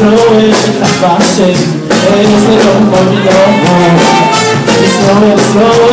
Slow it in the fashion Eles slow vão me